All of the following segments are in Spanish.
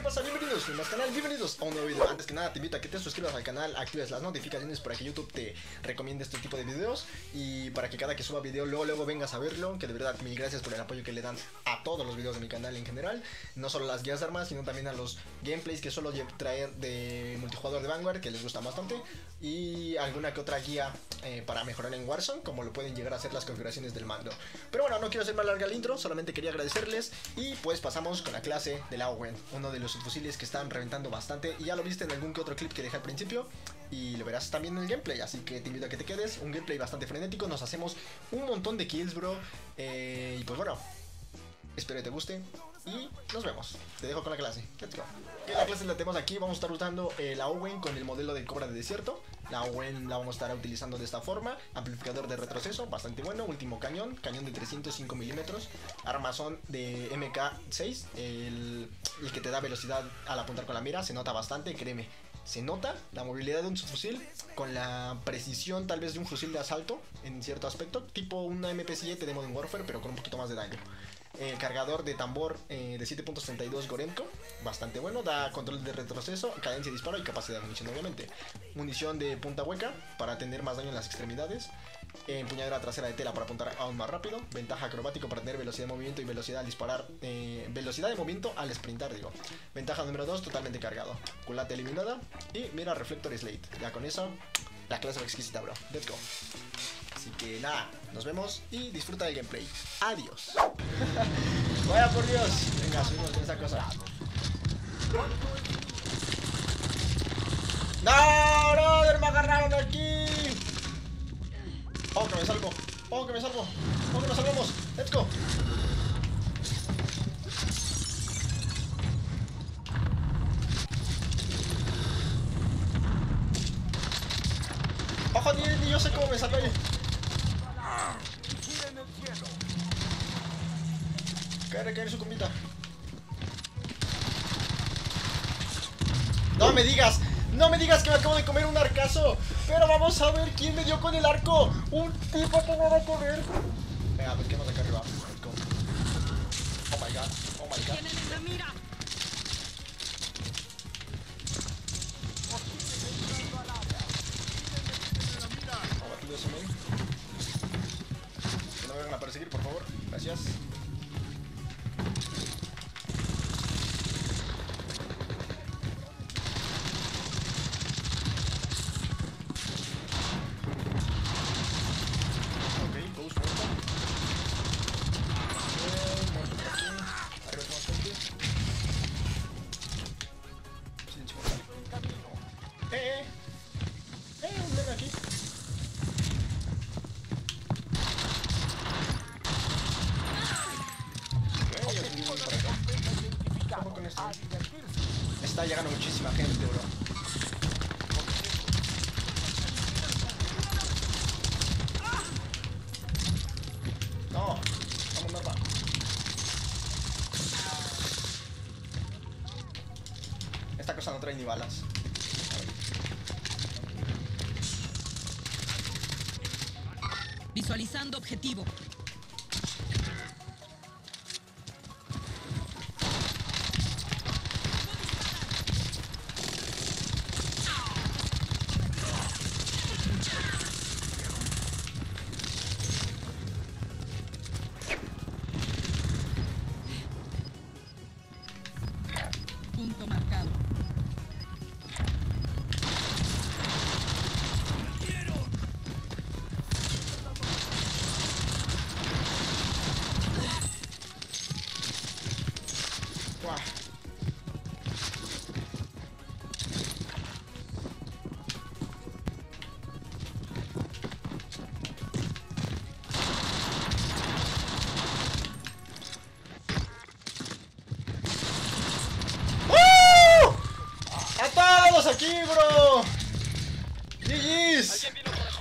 ¿qué Bienvenidos a un nuevo video. Antes que nada te invito a que te suscribas al canal, actives las notificaciones para que YouTube te recomiende este tipo de videos Y para que cada que suba video luego luego vengas a verlo Que de verdad mil gracias por el apoyo que le dan a todos los videos de mi canal en general. No solo las guías de armas, sino también a los gameplays que suelo traer de multijugador de Vanguard Que les gusta bastante Y alguna que otra guía eh, para mejorar en Warzone Como lo pueden llegar a hacer las configuraciones del mando. Pero bueno, no quiero hacer más larga el intro, solamente quería agradecerles Y pues pasamos con la clase de la Owen Uno de los subfusiles que están reventando bastante y ya lo viste en algún que otro clip que dejé al principio y lo verás también en el gameplay, así que te invito a que te quedes, un gameplay bastante frenético, nos hacemos un montón de kills bro eh, y pues bueno, espero que te guste y nos vemos. Te dejo con la clase. Let's go. la clase la tenemos aquí. Vamos a estar usando eh, la Owen con el modelo de cobra de desierto. La Owen la vamos a estar utilizando de esta forma. Amplificador de retroceso, bastante bueno. Último cañón, cañón de 305 milímetros. Armazón de MK6, el, el que te da velocidad al apuntar con la mira. Se nota bastante, créeme se nota la movilidad de un subfusil con la precisión tal vez de un fusil de asalto en cierto aspecto, tipo una MP7 de Modern Warfare, pero con un poquito más de daño. Cargador de tambor eh, de 7.32 Gorenko, bastante bueno, da control de retroceso, cadencia de disparo y capacidad de munición obviamente. Munición de punta hueca para tener más daño en las extremidades. empuñadura trasera de tela para apuntar aún más rápido. Ventaja acrobático para tener velocidad de movimiento y velocidad al disparar. Eh, velocidad de movimiento al sprintar, digo. Ventaja número 2, totalmente cargado. Culata eliminada. Y mira, reflector slate. Ya con eso, la clase exquisita, bro. Let's go. Así que nada, nos vemos y disfruta del gameplay. Adiós. Vaya por Dios. Venga, subimos con esa cosa. ¡No, brother! ¡Me agarraron aquí! ¡Oh, que me salvo! ¡Oh, que me salvo! ¡Oh, que nos salvamos! ¡Let's go! ¡Ojo, ni, ni yo sé cómo me salvé! Caer, caer su comida. No me digas, no me digas que me acabo de comer un arcazo. Pero vamos a ver quién me dio con el arco. Un tipo que me va a correr. Venga, quedamos acá arriba. Oh my god, oh my god. Que no me vengan a perseguir, por favor. Gracias. Está llegando muchísima gente, bro. No, vamos mapa. Esta cosa no trae ni balas. Visualizando objetivo.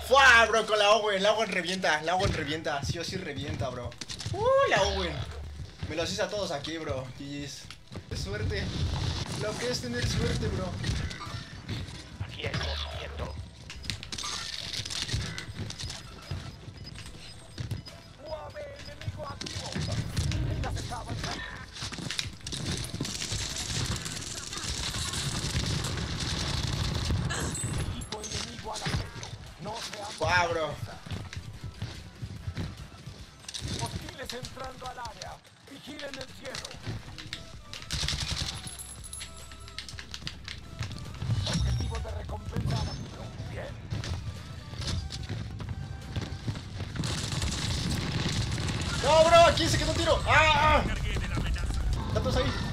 ¡Fua, bro! Con la Owen, la Owen revienta, la Owen revienta, sí o sí revienta, bro. ¡Uh, la Owen! Me los hice a todos aquí, bro. GG's. ¡Qué suerte! Lo que es tener suerte, bro. Fua, bro. Hostiles entrando al área. Vigilen el cielo. Objetivo de recompensa. Bien. No, bro, aquí se quedó un tiro. ¡Ah! ¿Están todos ahí?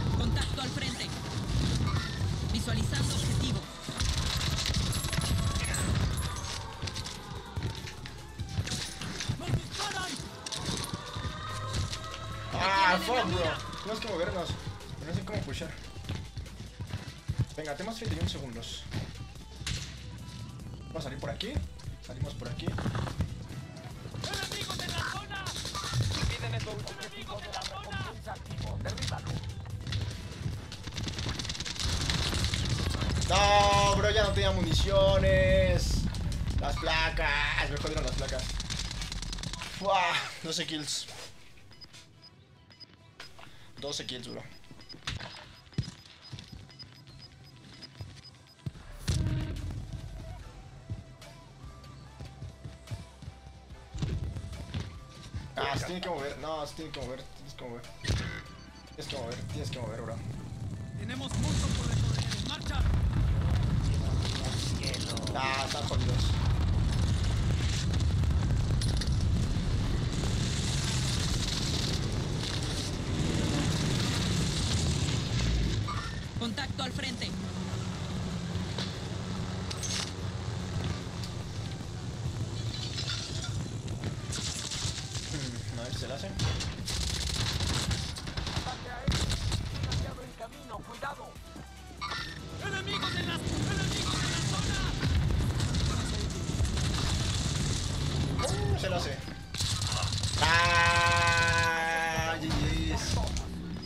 Fuck, bro. Tenemos que movernos. No sé cómo pushar. Venga, tenemos 31 segundos. Vamos a salir por aquí. Salimos por aquí. No, bro, ya no tenía municiones. Las placas. Me jodieron las placas. Fua, 12 kills. 12 kills, bro. Ah, se tiene que mover. No, se tiene que mover. Tienes que mover. Tienes que mover. Tienes que mover, bro. Tenemos mucho por recorrer. ¡En marcha! Ah, están jodidos. Contacto al frente. Hmm, a ver si se la hacen. Ataque aéreo. Un aliado en camino. Cuidado. ¡Enemigos en la, enemigos en la zona! Uh, se la hace.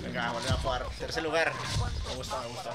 Venga, volver a jugar. Tercer lugar. Me gusta, me gusta.